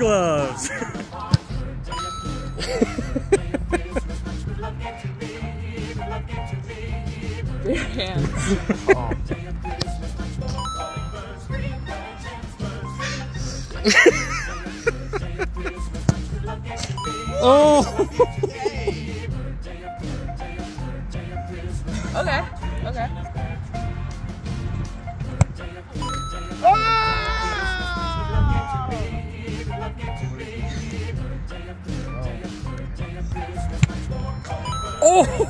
Gloves. Your hands. oh. oh. Okay. Okay. Oh!